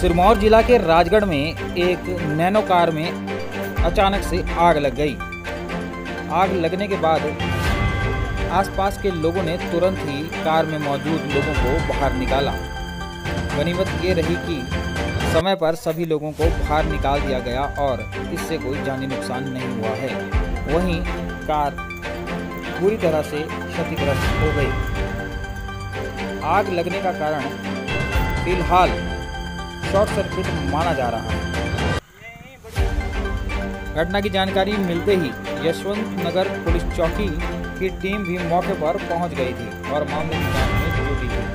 सिरमौर जिला के राजगढ़ में एक नैनो कार में अचानक से आग लग गई। आग लगने के बाद आसपास के लोगों ने तुरंत ही कार में मौजूद लोगों को बाहर निकाला। गनीमत ये रही कि समय पर सभी लोगों को बाहर निकाल दिया गया और इससे कोई जानी नुकसान नहीं हुआ है। वहीं कार पूरी तरह से क्षतिग्रस्त हो गई। आग लगने का कारण फ़िलहाल शॉर्ट सर्किट माना जा रहा है। घटना की जानकारी मिलते ही यशवंत नगर पुलिस चौकी की टीम भी मौके पर पहुँच गई थी और मामले की जाँच में